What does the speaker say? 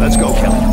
Let's go, Kelly.